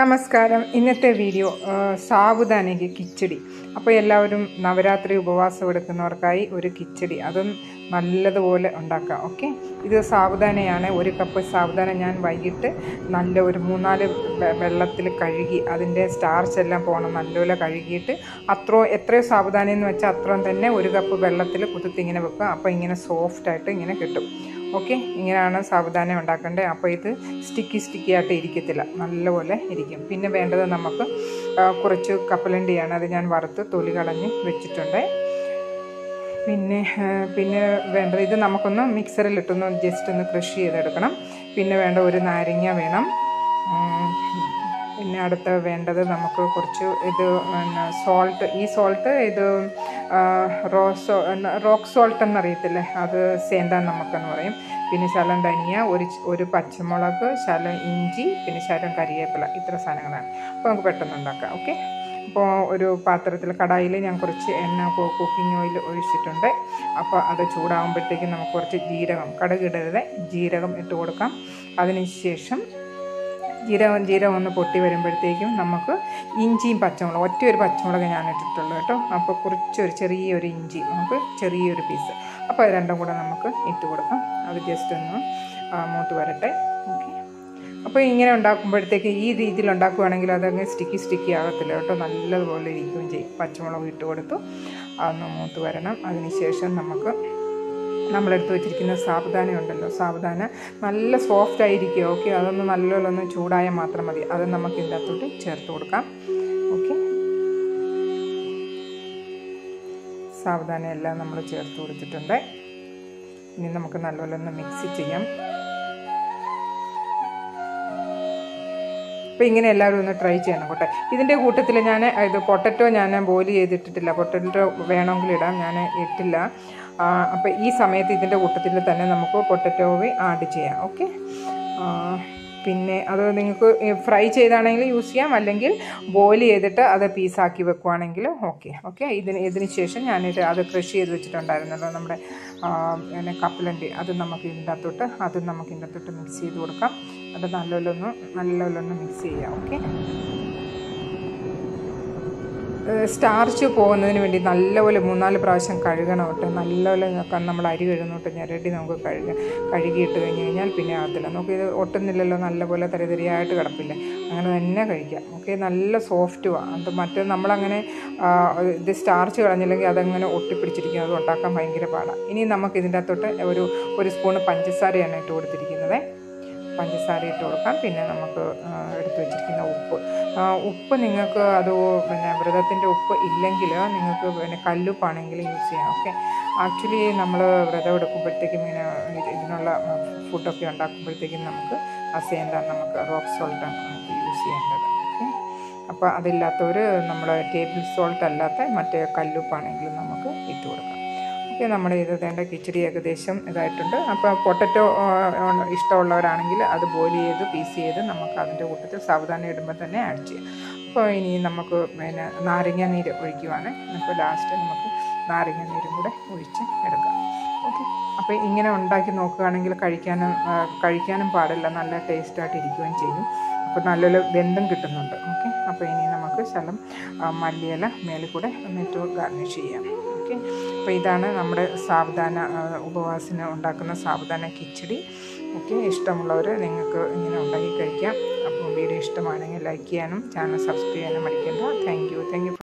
നമസ്കാരം. ഇന്നത്തെ വീഡിയോ സാബുദാനയ്ക്ക് കിച്ചടി. അപ്പോൾ എല്ലാവരും നവരാത്രി ഉപവാസം എടുക്കുന്നവർക്കായി ഒരു കിച്ചടി. അതും നല്ലതുപോലെ ഉണ്ടാക്കാം ഓക്കെ? ഇത് സാബുദാനയാണ് ഒരു കപ്പ് സാബുദാന ഞാൻ വൈകിട്ട് നല്ല ഒരു മൂന്നാൽ വെള്ളത്തിൽ കഴുകി അതിന്റെ സ്റ്റാർച്ച് എല്ലാം പോകണം നല്ലപോലെ കഴുകിയിട്ട് അത്രയും എത്രയോ സാബുദാനയെന്ന് വെച്ചാൽ അത്രയും തന്നെ ഒരു കപ്പ് വെള്ളത്തിൽ കുത്തിത്തിങ്ങനെ വെക്കുക. അപ്പോൾ ഇങ്ങനെ സോഫ്റ്റായിട്ട് ഇങ്ങനെ കിട്ടും. ഓക്കെ ഇങ്ങനെയാണ് സാവധാനം ഉണ്ടാക്കേണ്ടത്. അപ്പോൾ ഇത് സ്റ്റിക്കി സ്റ്റിക്കി ആയിട്ട് ഇരിക്കത്തില്ല. നല്ലപോലെ ഇരിക്കും. പിന്നെ വേണ്ടത് നമുക്ക് കുറച്ച് കപ്പലണ്ടിയാണ് അത് ഞാൻ വറുത്ത് തൊലി കളഞ്ഞ് വെച്ചിട്ടുണ്ട്. പിന്നെ പിന്നെ വേണ്ടത് ഇത് നമുക്കൊന്ന് മിക്സറിലിട്ടൊന്ന് ജസ്റ്റ് ഒന്ന് ക്രഷ് ചെയ്തെടുക്കണം. പിന്നെ വേണ്ട ഒരു നാരങ്ങ വേണം. പിന്നെ അടുത്ത വേണ്ടത് നമുക്ക് കുറച്ച് ഇത് സോൾട്ട് ഈ സോൾട്ട് ഇത് റോ സോ റോക്ക് സോൾട്ട് എന്നറിയത്തില്ലേ? അത് സേന്താൻ നമുക്കെന്ന് പറയും. പിന്നെ ശലം ധനിയ ഒരു ഒരു പച്ചമുളക് ശലം ഇഞ്ചി പിന്നെ ശലം കരിയേപ്പില. ഇത്ര സാധനങ്ങളാണ്. അപ്പോൾ നമുക്ക് പെട്ടെന്ന് ഉണ്ടാക്കാം. ഓക്കെ? അപ്പോൾ ഒരു പാത്രത്തിൽ കടായിൽ ഞാൻ കുറച്ച് എണ്ണ കുക്കിംഗ് ഓയിൽ ഒഴിച്ചിട്ടുണ്ട്. അപ്പോൾ അത് ചൂടാകുമ്പോഴത്തേക്കും നമുക്ക് കുറച്ച് ജീരകം. കടുകിടരുത് ജീരകം ഇട്ട് കൊടുക്കാം. അതിനുശേഷം ജീരകം ജീരകം ഒന്ന് പൊട്ടി വരുമ്പോഴത്തേക്കും നമുക്ക് ഇഞ്ചിയും പച്ചമുളകും ഒറ്റ ഒരു പച്ചമുളക് ഞാൻ ഇട്ടിട്ടുള്ളൂ കേട്ടോ. അപ്പോൾ കുറച്ചൊരു ചെറിയൊരു ഇഞ്ചി നമുക്ക് ചെറിയൊരു പീസ്. അപ്പോൾ അത് രണ്ടും കൂടെ നമുക്ക് ഇട്ട് കൊടുക്കാം. അത് ജസ്റ്റ് ഒന്ന് മൂത്ത് വരട്ടെ. ഓക്കെ അപ്പോൾ ഇങ്ങനെ ഉണ്ടാക്കുമ്പോഴത്തേക്ക് ഈ രീതിയിൽ ഉണ്ടാക്കുകയാണെങ്കിൽ അതങ്ങ് സ്റ്റിക്കി സ്റ്റിക്കി ആകത്തില്ല കേട്ടോ. നല്ലതുപോലെ ഇരിക്കുകയും ചെയ്യും. പച്ചമുളക് ഇട്ട് കൊടുത്തു. അതൊന്ന് മൂത്ത് വരണം. അതിനുശേഷം നമുക്ക് നമ്മളെടുത്ത് വെച്ചിരിക്കുന്ന സാവധാന ഉണ്ടല്ലോ. സാവധാന നല്ല സോഫ്റ്റ് ആയിരിക്കും ഓക്കെ അതൊന്ന് നല്ലോണം ചൂടായാൽ മാത്രം മതി. അത് നമുക്ക് ഇതിന്റെ അകത്തോട്ട് ചേർത്ത് കൊടുക്കാം ഓക്കെ സാവധാനം എല്ലാം നമ്മൾ ചേർത്ത് കൊടുത്തിട്ടുണ്ട്. ഇനി നമുക്ക് നല്ലപോലെ ഒന്ന് മിക്സ് ചെയ്യാം. അപ്പോൾ ഇങ്ങനെ എല്ലാവരും ഒന്ന് ട്രൈ ചെയ്യണം കേട്ടോ. ഇതിന്റെ കൂട്ടത്തിൽ ഞാൻ ഇത് പൊട്ടറ്റോ ഞാൻ ബോയിൽ ചെയ്തിട്ടിട്ടില്ല. പൊട്ടറ്റോ വേണമെങ്കിൽ ഇടാം ഞാൻ ഇട്ടില്ല. അപ്പോൾ ഈ സമയത്ത് ഇതിന്റെ കൂട്ടത്തിൽ തന്നെ നമുക്ക് പൊട്ടറ്റോവി ആഡ് ചെയ്യാം ഓക്കെ? പിന്നെ അത് നിങ്ങൾക്ക് ഫ്രൈ ചെയ്താണെങ്കിൽ യൂസ് ചെയ്യാം അല്ലെങ്കിൽ ബോയിൽ ചെയ്തിട്ട് അത് പീസാക്കി വെക്കുവാണെങ്കിൽ ഓക്കെ ഓക്കെ? ഇതിന് ഇതിന് ശേഷം ഞാൻ അത് ക്രഷ് ചെയ്ത് വെച്ചിട്ടുണ്ടായിരുന്നല്ലോ നമ്മുടെ പിന്നെ കപ്പലണ്ടി അത് നമുക്ക് ഇതിന്റെ അകത്തോട്ട് അത് നമുക്ക് ഇതിന്റെ അകത്തോട്ട് മിക്സ് ചെയ്ത് കൊടുക്കാം. അത് നല്ലപോലെ ഒന്ന് മിക്സ് ചെയ്യാം ഓക്കെ? സ്റ്റാർച്ച് പോകുന്നതിന് വേണ്ടി നല്ലപോലെ മൂന്നാൽ പ്രാവശ്യം കഴുകണം കേട്ടോ നല്ലപോലെ നമ്മൾ അരി കഴുകുന്നോട്ട് ഞെരടി നമുക്ക് കഴുക കഴുകിയിട്ട് കഴിഞ്ഞ് കഴിഞ്ഞാൽ പിന്നെ ആകത്തില്ല നമുക്ക് ഇത് ഒട്ടുന്നില്ലല്ലോ നല്ലപോലെ തരിതരിയായിട്ട് കിടപ്പില്ല. അങ്ങനെ തന്നെ കഴിക്കാം ഓക്കെ നല്ല സോഫ്റ്റുമാണ് അത് മറ്റേ നമ്മളങ്ങനെ ഇത് സ്റ്റാർച്ച് കളഞ്ഞില്ലെങ്കിൽ അതങ്ങനെ ഒട്ടിപ്പിടിച്ചിരിക്കും. അത് ഉണ്ടാക്കാൻ ഭയങ്കര പാടാണ് ഇനി നമുക്ക് ഇതിന്റെ അകത്തോട്ട് ഒരു ഒരു സ്പൂണ് പഞ്ചസാരയാണ് ഇട്ട് കൊടുത്തിരിക്കുന്നത്. പഞ്ചസാര ഇട്ട് കൊടുക്കാം. പിന്നെ നമുക്ക് എടുത്തു വെച്ചിരിക്കുന്ന ഉപ്പ്. ഉപ്പ് നിങ്ങൾക്ക് അത് പിന്നെ വ്രതത്തിന്റെ ഉപ്പ് ഇല്ലെങ്കിൽ നിങ്ങൾക്ക് പിന്നെ കല്ലുപ്പാണെങ്കിൽ യൂസ് ചെയ്യാം. ഓക്കെ? ആക്ച്വലി നമ്മൾ വ്രതം എടുക്കുമ്പോഴത്തേക്കും ഇങ്ങനെ ഇത് ഇതിനുള്ള ഫുഡൊക്കെ ഉണ്ടാക്കുമ്പോഴത്തേക്കും നമുക്ക് അസേന്ത നമുക്ക് റോക്ക് സോൾട്ടാണ് നമുക്ക് യൂസ് ചെയ്യേണ്ടത്. ഓക്കെ? അപ്പോൾ അതില്ലാത്തവർ നമ്മൾ ടേബിൾ സോൾട്ട് അല്ലാത്ത മറ്റേ കല്ലുപ്പാണെങ്കിലും നമുക്ക് ഇട്ട് കൊടുക്കാം. ഓക്കെ നമ്മുടെ ഇത് വേണ്ട കിച്ചടി ഏകദേശം ഇതായിട്ടുണ്ട്. അപ്പോൾ പൊട്ടറ്റോ ഇഷ്ടമുള്ളവരാണെങ്കിൽ അത് ബോയിൽ ചെയ്ത് പീസ് ചെയ്ത് നമുക്ക് അതിന്റെ കൂട്ടത്തിൽ സാവധാനം ഇടുമ്പോൾ തന്നെ ആഡ് ചെയ്യാം. അപ്പോൾ ഇനി നമുക്ക് പിന്നെ നാരങ്ങ നീര് ഒഴിക്കുവാണ്. അപ്പോൾ ലാസ്റ്റ് നമുക്ക് നാരങ്ങ നീരും കൂടെ ഒഴിച്ച് എടുക്കാം. ഓക്കെ അപ്പോൾ ഇങ്ങനെ ഉണ്ടാക്കി നോക്കുകയാണെങ്കിൽ കഴിക്കാനും കഴിക്കാനും പാടില്ല. നല്ല ടേസ്റ്റായിട്ട് ഇരിക്കുകയും ചെയ്യും. അപ്പോൾ നല്ലൊരു ബന്ധം കിട്ടുന്നുണ്ട്. ഓക്കെ? അപ്പോൾ ഇനി നമുക്ക് ശലം മല്ലിയില മേളിൽ കൂടെ എന്നിട്ട് ഗാർണിഷ് ചെയ്യാം. ഓക്കെ? അപ്പോൾ ഇതാണ് നമ്മുടെ സാവധാന ഉപവാസിന് ഉണ്ടാക്കുന്ന സാവധാന കിച്ചടി. ഓക്കെ? ഇഷ്ടമുള്ളവർ നിങ്ങൾക്ക് ഇങ്ങനെ ഉണ്ടാക്കി കഴിക്കാം. അപ്പോൾ വീഡിയോ ഇഷ്ടമാണെങ്കിൽ ലൈക്ക് ചെയ്യാനും ചാനൽ സബ്സ്ക്രൈബ് ചെയ്യാനും മടിക്കേണ്ട. Thank you thank you